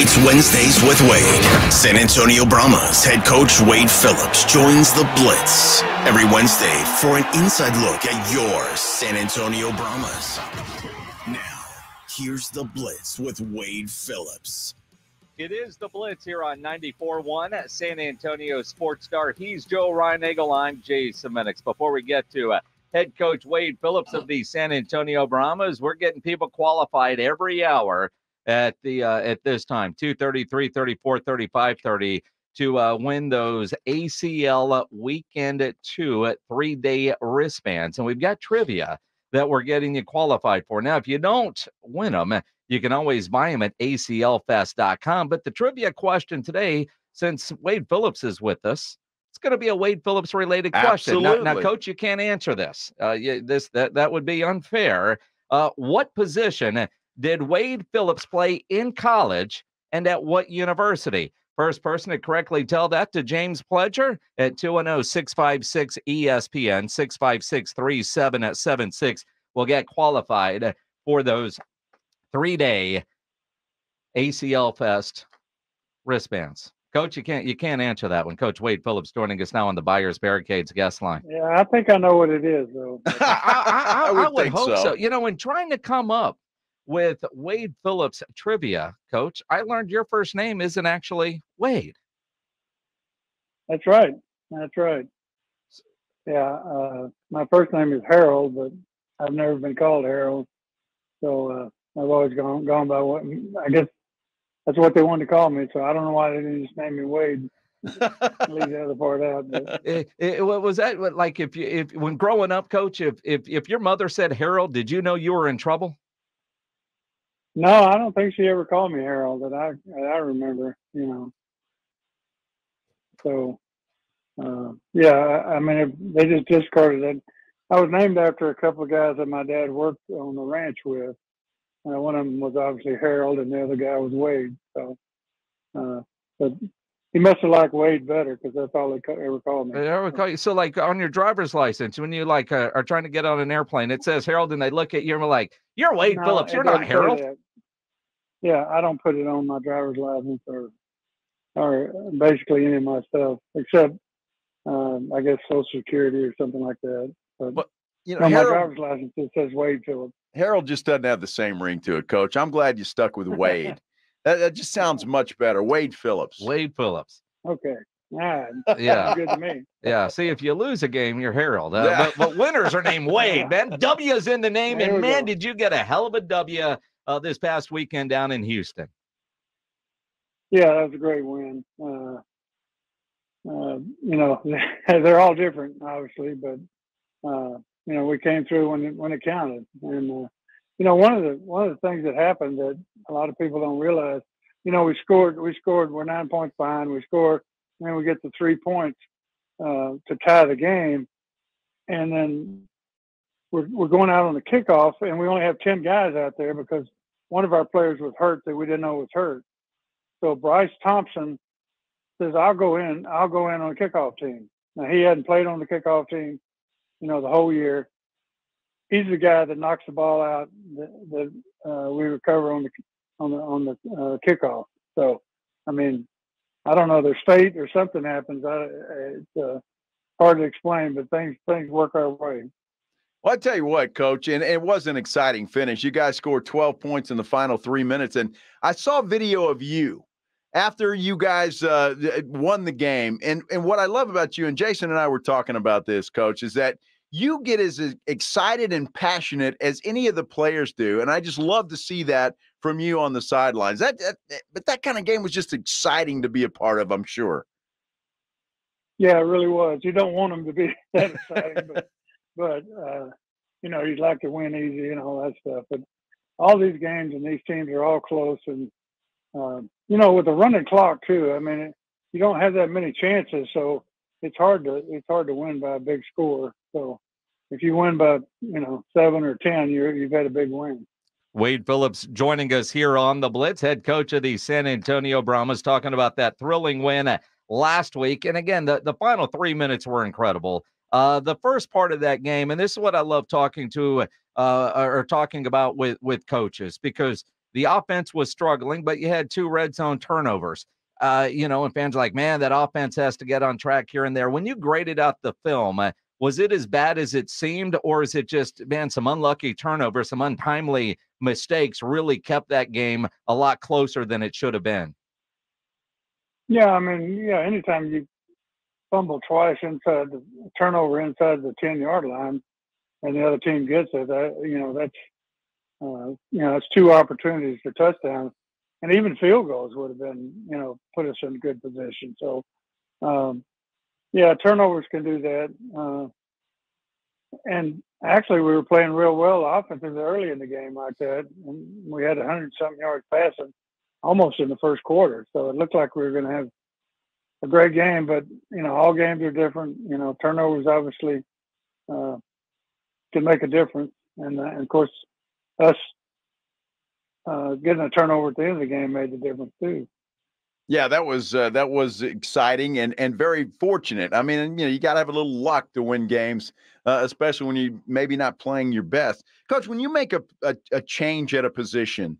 It's Wednesdays with Wade. San Antonio Brahmas head coach Wade Phillips joins the Blitz every Wednesday for an inside look at your San Antonio Brahmas. Now, here's the Blitz with Wade Phillips. It is the Blitz here on 94.1 at San Antonio Sports Star. He's Joe Reinagel. I'm Jason Minnix. Before we get to uh, head coach Wade Phillips of the San Antonio Brahmas, we're getting people qualified every hour at the uh, at this time 230 334 3530 to uh, win those acl weekend at two at three day wristbands and we've got trivia that we're getting you qualified for now if you don't win them you can always buy them at aclfest.com but the trivia question today since wade phillips is with us it's going to be a Wade Phillips related question. Now, now, coach, you can't answer this. Uh, you, this that that would be unfair. Uh, what position did Wade Phillips play in college and at what university? First person to correctly tell that to James Pledger at 210 656 ESPN 656 3776 will get qualified for those three day ACL Fest wristbands. Coach, you can't you can't answer that one. Coach Wade Phillips joining us now on the Buyers Barricades guest line. Yeah, I think I know what it is, though. I, I, I, I, would, I would hope so. so. You know, in trying to come up with Wade Phillips trivia, coach. I learned your first name isn't actually Wade. That's right. That's right. Yeah, uh, my first name is Harold, but I've never been called Harold. So uh, I've always gone gone by what I guess that's what they wanted to call me. So I don't know why they didn't just name me Wade. Leave the other part out. But. It, it, was that like if you if when growing up, coach, if if if your mother said Harold, did you know you were in trouble? No, I don't think she ever called me Harold that I that I remember. You know. So, uh, yeah, I, I mean, they just discarded it. I was named after a couple of guys that my dad worked on the ranch with. Uh, one of them was obviously Harold, and the other guy was Wade. So, uh, but he must have liked Wade better because that's all they ever called me. They ever call you. So, like on your driver's license, when you like uh, are trying to get on an airplane, it says Harold, and they look at you and we're like, "You're Wade no, Phillips. You're not Harold." Yeah, I don't put it on my driver's license or or basically any of my stuff except um, I guess Social Security or something like that. But, but you know, on Harold, my driver's license it says Wade Phillips. Harold just doesn't have the same ring to it, Coach. I'm glad you stuck with Wade. that, that just sounds much better. Wade Phillips. Wade Phillips. Okay. Yeah. Yeah. Good to me. Yeah. See, if you lose a game, you're Harold. Uh, yeah. but, but, winners are named Wade, man. W's in the name. There and man, go. did you get a hell of a W uh, this past weekend down in Houston. Yeah, that was a great win. Uh, uh, you know, they're all different, obviously, but uh, you know, we came through when it, when it counted. And uh, you know, one of the one of the things that happened that a lot of people don't realize, you know, we scored, we scored, we're nine points behind, we score, and then we get the three points uh, to tie the game, and then we're we're going out on the kickoff, and we only have ten guys out there because one of our players was hurt that we didn't know was hurt. So Bryce Thompson says, I'll go in, I'll go in on the kickoff team. Now he hadn't played on the kickoff team, you know, the whole year. He's the guy that knocks the ball out that, that uh, we recover on the on the on the uh, kickoff. So, I mean, I don't know. There's fate or something happens. I, it's uh, hard to explain, but things things work our way. Well, I tell you what, coach, and it was an exciting finish. You guys scored 12 points in the final three minutes. And I saw video of you after you guys uh, won the game. And, and what I love about you, and Jason and I were talking about this, coach, is that you get as excited and passionate as any of the players do. And I just love to see that from you on the sidelines. That, that but that kind of game was just exciting to be a part of, I'm sure. Yeah, it really was. You don't want them to be that exciting, but but uh, you know you'd like to win easy and all that stuff. But all these games and these teams are all close, and uh, you know with the running clock too. I mean, you don't have that many chances, so it's hard to it's hard to win by a big score. So if you win by you know seven or ten, you you've had a big win. Wade Phillips joining us here on the Blitz, head coach of the San Antonio Brahmas, talking about that thrilling win last week. And again, the, the final three minutes were incredible. Uh, the first part of that game, and this is what I love talking to uh, or talking about with with coaches because the offense was struggling, but you had two red zone turnovers. Uh, you know, and fans are like, man, that offense has to get on track here and there. When you graded out the film, uh, was it as bad as it seemed, or is it just, man, some unlucky turnovers, some untimely mistakes really kept that game a lot closer than it should have been? Yeah, I mean, yeah, anytime you fumble twice inside the turnover inside the 10 yard line and the other team gets it, that, you know, that's, uh, you know, it's two opportunities for touchdowns. And even field goals would have been, you know, put us in good position. So, um, yeah, turnovers can do that. Uh, and actually, we were playing real well offensively early in the game like that, and we had a hundred something yards passing almost in the first quarter. So it looked like we were going to have a great game. But you know, all games are different. You know, turnovers obviously uh, can make a difference, and, uh, and of course, us uh, getting a turnover at the end of the game made the difference too. Yeah, that was uh, that was exciting and and very fortunate. I mean, you know, you got to have a little luck to win games, uh, especially when you maybe not playing your best. Coach, when you make a a, a change at a position,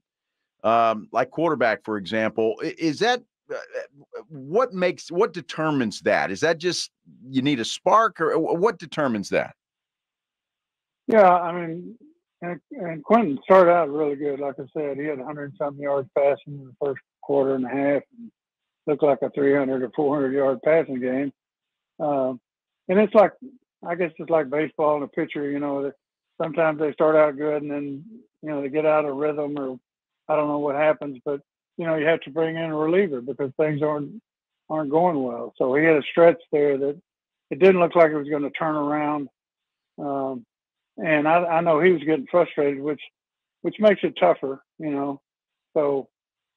um, like quarterback, for example, is that Uh, uh, what makes what determines that? Is that just you need a spark, or uh, what determines that? Yeah, I mean, and, and Quinten started out really good. Like I said, he had 100 something yards passing in the first quarter and a half. And looked like a 300 or 400 yard passing game. Um, and it's like, I guess it's like baseball and a pitcher, you know, that sometimes they start out good and then, you know, they get out of rhythm or I don't know what happens, but, you know, you have to bring in a reliever because things aren't, aren't going well. So he had a stretch there that it didn't look like it was going to turn around. Um, and I, I know he was getting frustrated, which, which makes it tougher, you know. So,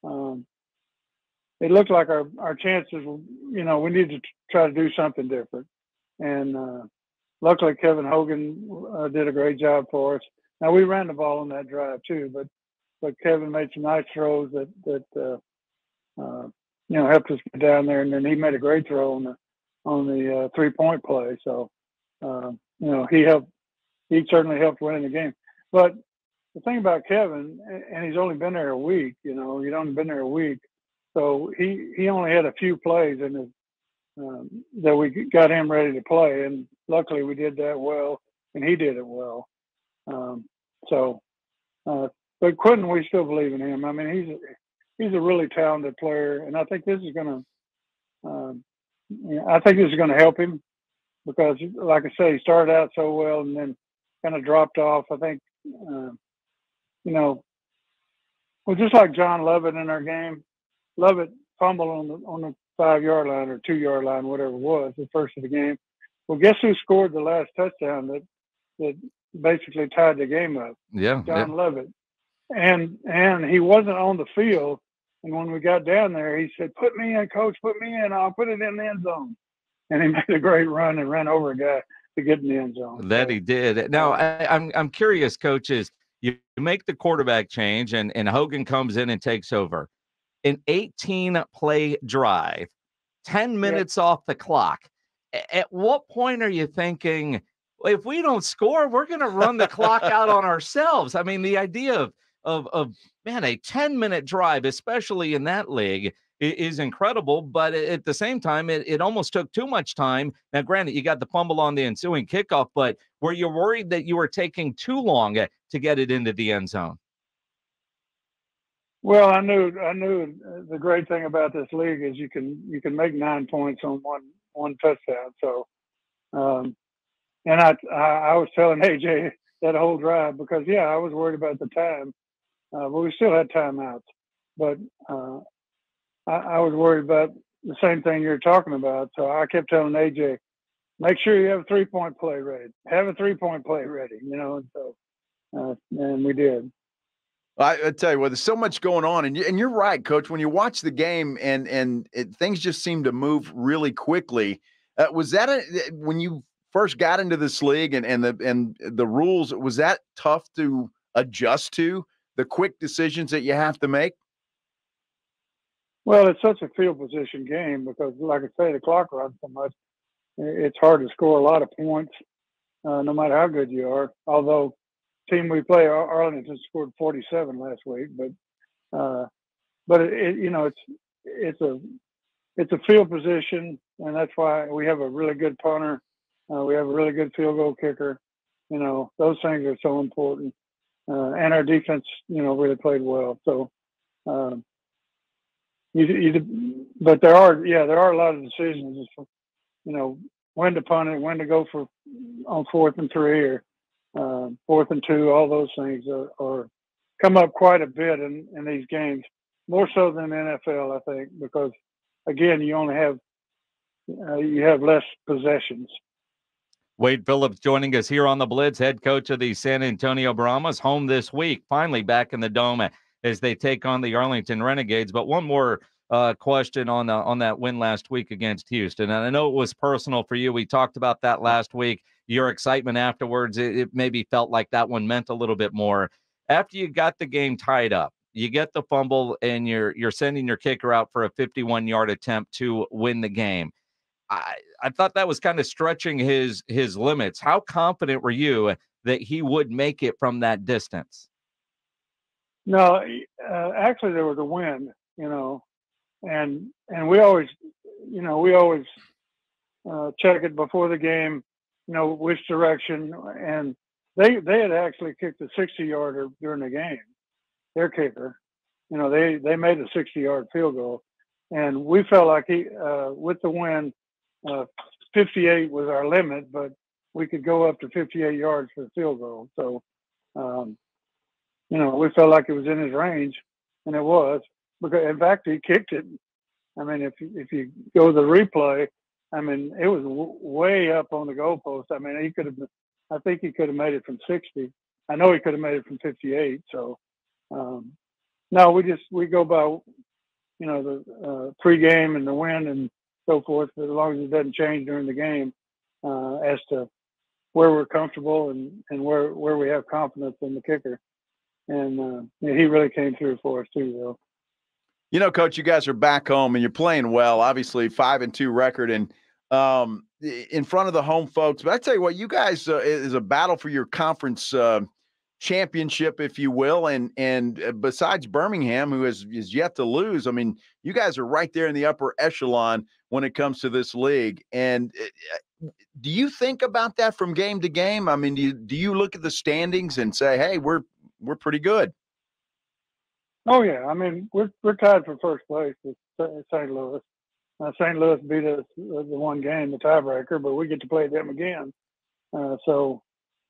um, it looked like our, our chances, you know, we needed to try to do something different. And uh, luckily, Kevin Hogan uh, did a great job for us. Now we ran the ball on that drive too, but but Kevin made some nice throws that that uh, uh, you know helped us get down there, and then he made a great throw on the on the uh, three point play. So uh, you know he helped. He certainly helped winning the game. But the thing about Kevin, and he's only been there a week. You know, he'd only been there a week. So he he only had a few plays in his um, that we got him ready to play, and luckily we did that well, and he did it well. Um, so, uh, but Quinten, we still believe in him. I mean, he's a, he's a really talented player, and I think this is going to, um, you know, I think this is going to help him because, like I say, he started out so well and then kind of dropped off. I think, uh, you know, well, just like John Lovett in our game, Lovett fumble on the on the five yard line or two yard line, whatever it was, the first of the game. Well, guess who scored the last touchdown that that basically tied the game up? Yeah, John yeah. Lovett. And and he wasn't on the field. And when we got down there, he said, "Put me in, coach. Put me in. I'll put it in the end zone." And he made a great run and ran over a guy to get in the end zone. That he did. Now I, I'm I'm curious, coaches. You make the quarterback change, and and Hogan comes in and takes over an 18 play drive, 10 minutes yep. off the clock. At what point are you thinking, if we don't score, we're going to run the clock out on ourselves? I mean, the idea of, of, of, man, a 10 minute drive, especially in that league, is incredible. But at the same time, it, it almost took too much time. Now, granted, you got the fumble on the ensuing kickoff, but were you worried that you were taking too long to get it into the end zone? Well, I knew I knew the great thing about this league is you can you can make nine points on one one touchdown. So, um, and I, I, I was telling AJ that whole drive because yeah, I was worried about the time, uh, but we still had timeouts. But uh, I, I was worried about the same thing you're talking about. So I kept telling AJ, make sure you have a three point play ready. Have a three point play ready. You know, and so uh, and we did. I, I, tell you what, there's so much going on, and you, and you're right, Coach. When you watch the game and and it, things just seem to move really quickly. Uh, was that a, eh, when you first got into this league and and the and the rules? Was that tough to adjust to the quick decisions that you have to make? Well, it's such a field position game because, like I say, the clock runs so much. It's hard to score a lot of points, uh, no matter how good you are. Although team we play, Arlington scored 47 last week, but uh, but it, it, you know, it's it's a it's a field position, and that's why we have a really good punter. Uh, we have a really good field goal kicker. You know, those things are so important. Uh, and our defense, you know, really played well. So, um, you, you, but there are, yeah, there are a lot of decisions. You know, when to punt it, when to go for on fourth and three or uh, fourth and two. All those things are, are come up quite a bit in, in these games, more so than NFL, I think, because again, you only have uh, you have less possessions. Wade Phillips joining us here on the Blitz, head coach of the San Antonio Brahmas, home this week, finally back in the dome as they take on the Arlington Renegades. But one more uh, question on uh, on that win last week against Houston, and I know it was personal for you. We talked about that last week. Your excitement afterwards, it, it maybe felt like that one meant a little bit more. After you got the game tied up, you get the fumble, and you're you're sending your kicker out for a 51 yard attempt to win the game. I, I thought that was kind of stretching his his limits. How confident were you that he would make it from that distance? No, uh, actually, there was a wind. You know, and and we always, you know, we always uh, check it before the game. You know which direction, and they they had actually kicked a 60 yarder during the game. Their kicker, you know, they they made a 60 yard field goal, and we felt like he uh, with the wind, uh, 58 was our limit, but we could go up to 58 yards for the field goal. So, um, you know, we felt like it was in his range, and it was because in fact he kicked it. I mean, if if you go to the replay, I mean, it was w- way up on the goalpost. I mean, he could have. I think he could have made it from 60. I know he could have made it from 58. So, um, no, we just we go by, you know, the uh, pregame and the win and so forth. As long as it doesn't change during the game, uh, as to where we're comfortable and and where where we have confidence in the kicker, and uh, he really came through for us too, though. You know, coach, you guys are back home and you're playing well. Obviously, five and two record and um, in front of the home folks. But I tell you what, you guys uh, is a battle for your conference uh, championship, if you will. And and uh, besides Birmingham, who has is yet to lose, I mean, you guys are right there in the upper echelon when it comes to this league. And uh, do you think about that from game to game? I mean, do you do you look at the standings and say, hey, we're we're pretty good? Oh yeah, I mean we're we're tied for first place with St. Louis. Uh, St. Louis beat us uh, the one game, the tiebreaker, but we get to play them again. Uh, so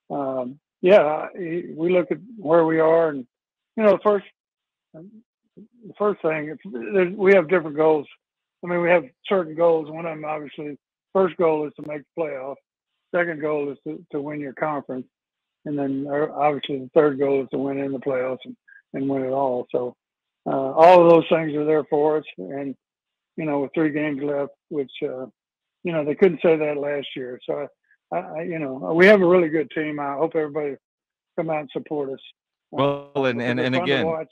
um, yeah, we look at where we are, and you know, the first the first thing we have different goals. I mean, we have certain goals. One of them, obviously, first goal is to make the playoff. Second goal is to, to win your conference, and then uh, obviously the third goal is to win in the playoffs. And, and win it all. So uh, all of those things are there for us. And you know, with three games left, which uh, you know they couldn't say that last year. So I, I, you know, we have a really good team. I hope everybody come out and support us. Uh, well, and and, and again.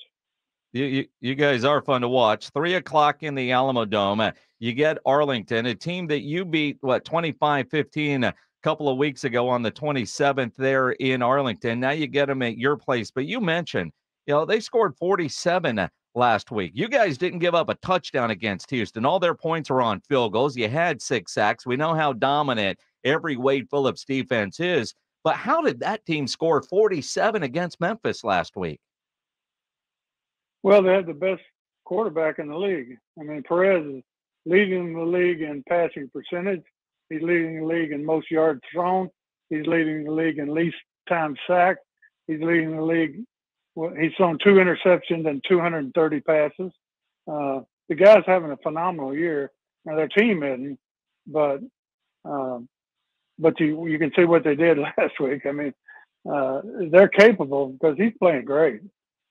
You, you, you guys are fun to watch. Three o'clock in the Alamo Dome. You get Arlington, a team that you beat, what, 25 15 a couple of weeks ago on the 27th there in Arlington. Now you get them at your place. But you mentioned you know, they scored 47 last week. You guys didn't give up a touchdown against Houston. All their points were on field goals. You had six sacks. We know how dominant every Wade Phillips defense is. But how did that team score 47 against Memphis last week? Well, they had the best quarterback in the league. I mean, Perez is leading the league in passing percentage. He's leading the league in most yards thrown. He's leading the league in least time sacked. He's leading the league well, he's thrown two interceptions and 230 passes. Uh, the guy's having a phenomenal year. Now their team isn't, but um, but you you can see what they did last week. I mean, uh, they're capable because he's playing great,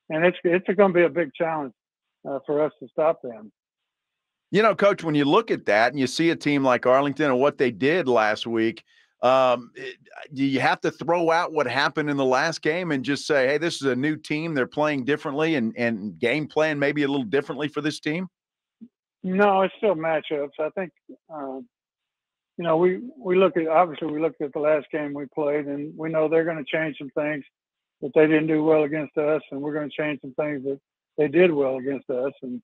and it's it's going to be a big challenge uh, for us to stop them. You know, coach, when you look at that and you see a team like Arlington and what they did last week, um, do you have to throw out what happened in the last game and just say, "Hey, this is a new team; they're playing differently, and and game plan maybe a little differently for this team"? No, it's still matchups. I think, uh, you know, we we look at obviously we looked at the last game we played, and we know they're going to change some things that they didn't do well against us, and we're going to change some things that they did well against us, and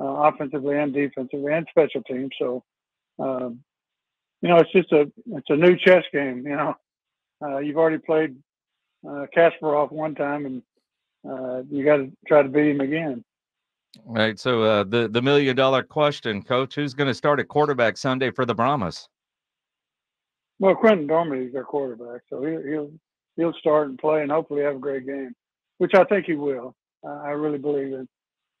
uh, offensively and defensively and special teams. So, um, you know, it's just a it's a new chess game. You know, uh, you've already played uh, Kasparov one time, and uh, you got to try to beat him again. All right. So uh, the the million dollar question, Coach, who's going to start at quarterback Sunday for the Brahmas? Well, Quinten Dormady is their quarterback, so he'll he'll he'll start and play, and hopefully have a great game, which I think he will. Uh, I really believe it.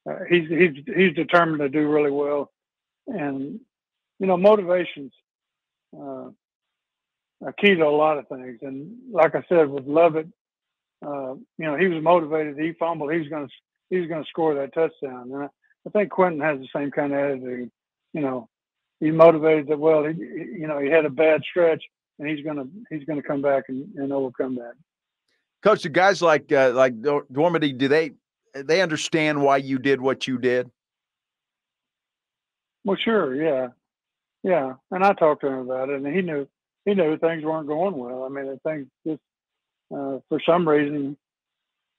Uh, he's he's he's determined to do really well, and you know motivations uh, a key to a lot of things. And like I said, with Lovett, uh, you know, he was motivated. He fumbled. He's going to he's going to score that touchdown. And I, I think Quinten has the same kind of attitude. You know, he's motivated that well. He, you know, he had a bad stretch, and he's going to he's going to come back and, and overcome that. Coach, the guys like uh, like Dormady, do they they understand why you did what you did? Well, sure, yeah, yeah. And I talked to him about it, and he knew he knew things weren't going well. I mean, things just uh, for some reason,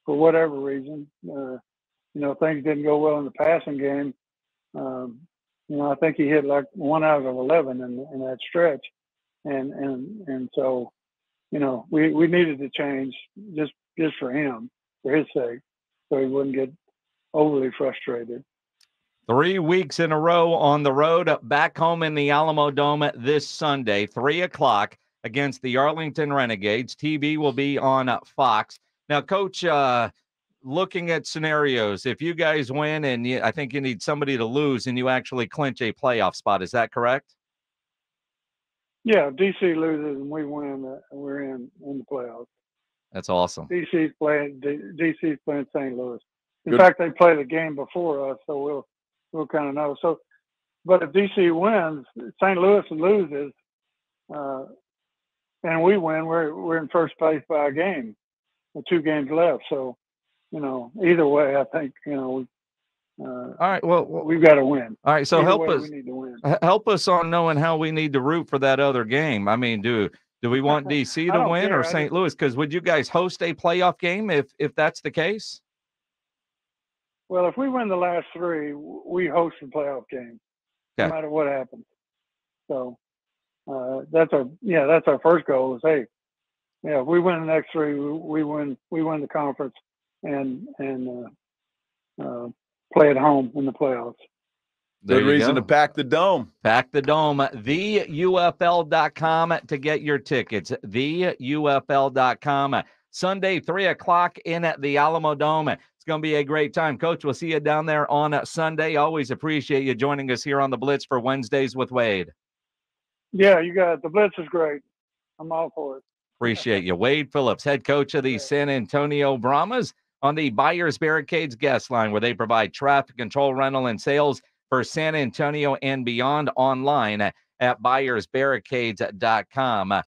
for whatever reason, uh, you know, things didn't go well in the passing game. Um, you know, I think he hit like one out of eleven in, in that stretch, and and and so, you know, we we needed to change just just for him, for his sake, so he wouldn't get overly frustrated. Three weeks in a row on the road, back home in the Alamodome this Sunday, three o'clock against the Arlington Renegades. TV will be on Fox. Now, Coach, uh, looking at scenarios, if you guys win and you, I think you need somebody to lose and you actually clinch a playoff spot, is that correct? Yeah, DC loses and we win, uh, we're in in the playoffs. That's awesome. DC's playing DC's playing St. Louis. In Good. fact, they play the game before us, so we'll we'll kind of know. So, but if DC wins, St. Louis loses, uh, and we win, we're we're in first place by a game, with two games left. So, you know, either way, I think you know. Uh, all right. Well, we've got to win. All right. So either help us. Need to win. Help us on knowing how we need to root for that other game. I mean, do do we want DC to win care. or St. Louis? Because would you guys host a playoff game if if that's the case? Well, if we win the last three, we host the playoff game, okay. no matter what happens. So uh, that's our yeah, that's our first goal. Is hey, yeah, if we win the next three, we win we win the conference and and uh, uh, play at home in the playoffs. There Good reason go. to pack the dome. Pack the dome. TheUFL.com to get your tickets. TheUFL.com. Sunday, 3 o'clock in at the Alamodome It's going to be a great time. Coach, we'll see you down there on Sunday. Always appreciate you joining us here on the Blitz for Wednesdays with Wade. Yeah, you got it. The Blitz is great. I'm all for it. Appreciate you. Wade Phillips, head coach of the San Antonio Brahmas on the Buyers Barricades guest line, where they provide traffic control, rental, and sales for San Antonio and beyond online at buyersbarricades.com.